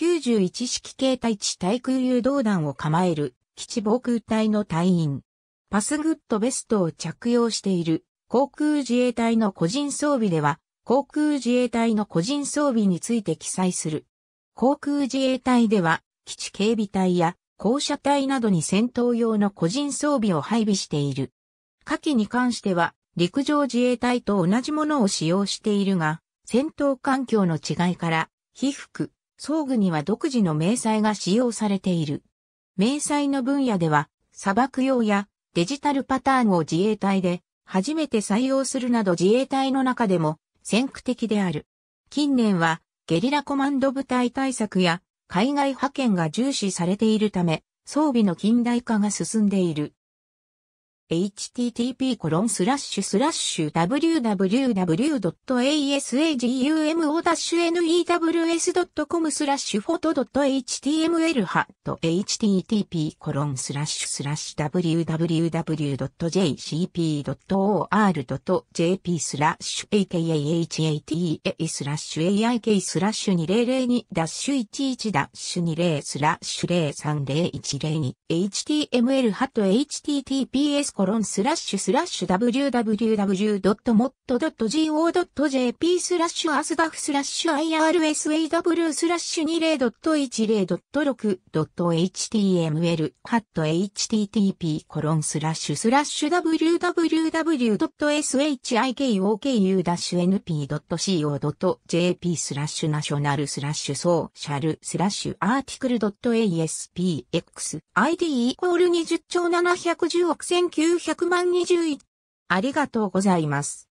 91式形対地対空誘導弾を構える基地防空隊の隊員。パスグッドベストを着用している航空自衛隊の個人装備では、航空自衛隊の個人装備について記載する。航空自衛隊では、基地警備隊や校舎隊などに戦闘用の個人装備を配備している。下記に関しては、陸上自衛隊と同じものを使用しているが、戦闘環境の違いから、被服、装具には独自の明細が使用されている。明細の分野では、砂漠用やデジタルパターンを自衛隊で初めて採用するなど自衛隊の中でも先駆的である。近年はゲリラコマンド部隊対策や海外派遣が重視されているため装備の近代化が進んでいる。Http コロンスラッシュスラッシュ www.asagumo-news.com スラッシュフォト .html ハット http コロンスラッシュスラッシュ www.jcp.or.jp スラッシュ akahata スラッシュ aik スラッシュ2002ダッシュ11ダッシュ20スラッシュ030102 html ハット https コロンスラッシュスラッシュ www.mot.go.jp スラッシュアスダフスラッシュ irsaw スラッシュ 20.10.6.html ハット http コロンスラッシュスラッシュ www.shikoku-np.co.jp スラッシュナショナルスラッシュソーシャルスラッシュアーティクル .aspx ID イコール20兆710億1900万21ありがとうございます。